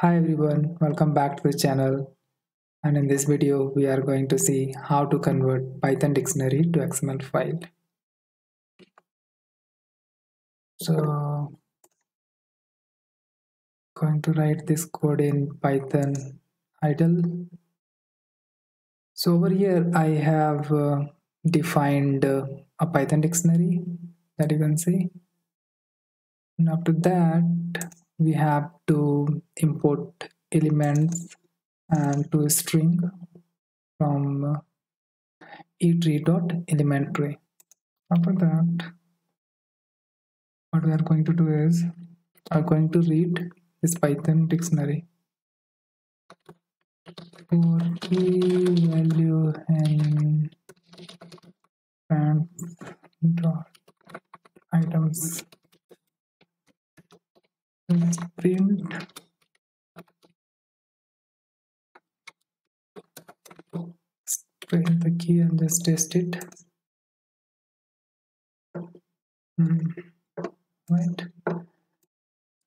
Hi everyone, welcome back to the channel. And in this video, we are going to see how to convert Python dictionary to XML file. So, going to write this code in Python IDLE. So over here, I have uh, defined uh, a Python dictionary that you can see. And after that, we have to import elements and to a string from uh, etree.ElementTree. After that, what we are going to do is are going to read this Python dictionary for key value and and dot items let's print print the key and just test it. Mm. right.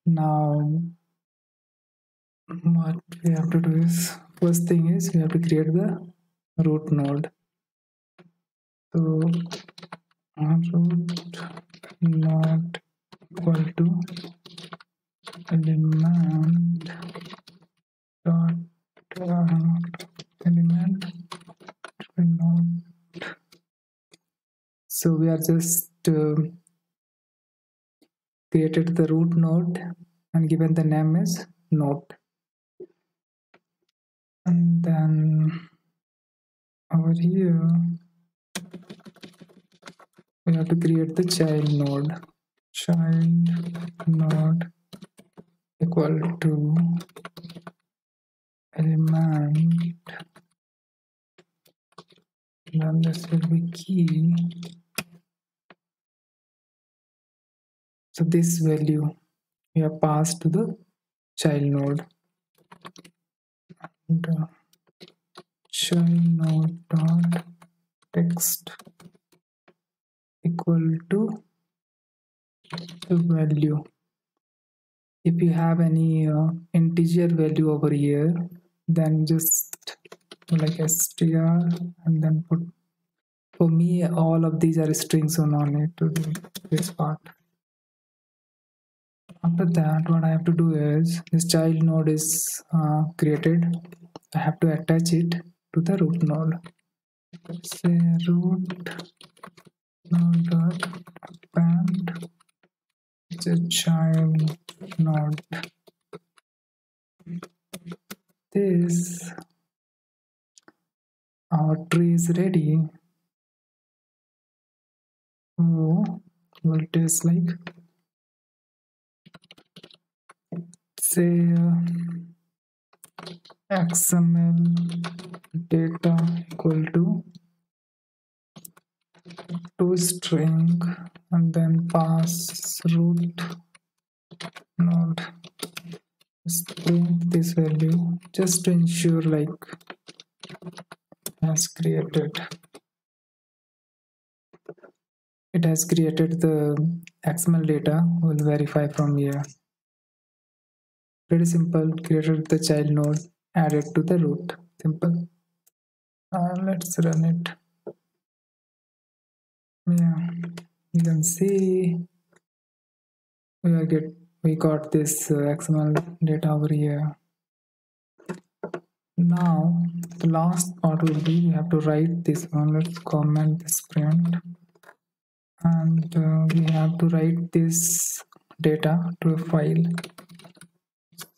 Now what we have to do is first thing is we have to create the root node. So root not equal to element dot uh, element node so we are just uh, created the root node and given the name is node. And then over here we have to create the child node. Child node equal to element. Then this will be key so this value we have passed to the child node. And uh, child node dot text equal to the value. If you have any uh, integer value over here then just like str and then put for me all of these are strings so no need to do this part after that what I have to do is this child node is uh, created. I have to attach it to the root node. Say root node dot append the child node. This our tree is ready. So will taste like say xml data equal to to string and then pass root node. Print this value. Just to ensure like has created. It has created the xml data. We will verify from here pretty simple. Created the child node added to the root. Simple. Uh, let's run it. Yeah. You can see. We get we got this uh, xml data over here. Now the last part will be we have to write this one. Let's comment this print. And uh, we have to write this data to a file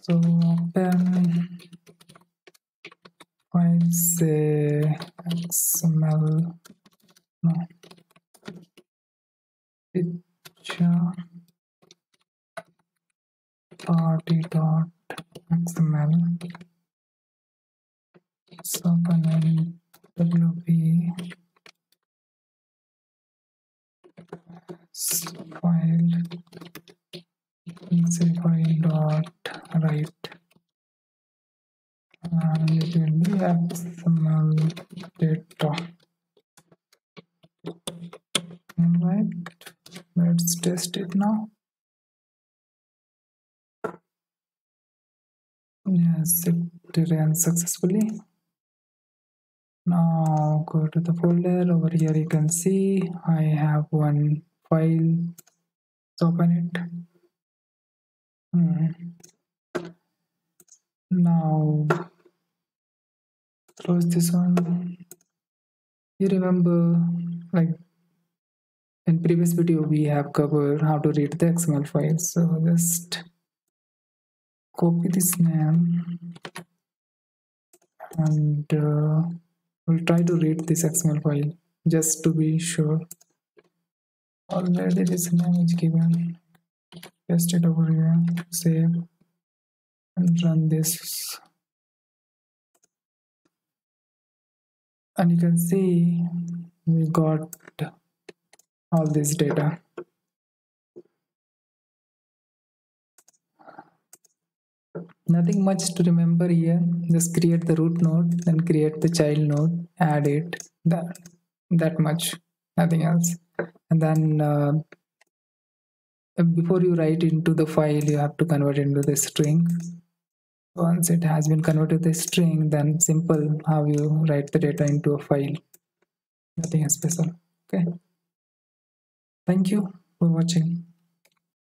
so open file say xml no picture party dot xml subname wp file say file dot write and it will be xml data. Right let's test it now. Yes it ran successfully. Now go to the folder. Over here you can see I have one file. Let's open it hmm. now close this one. You remember like in previous video we have covered how to read the xml file. So just copy this name and uh, we'll try to read this xml file just to be sure. Already this name is given paste it over here save and run this and you can see we got all this data. Nothing much to remember here. Just create the root node then create the child node add it that that much nothing else. And then uh, Uh, before you write into the file you have to convert into the string. Once it has been converted to the string then simple how you write the data into a file. Nothing special. Okay. Thank you for watching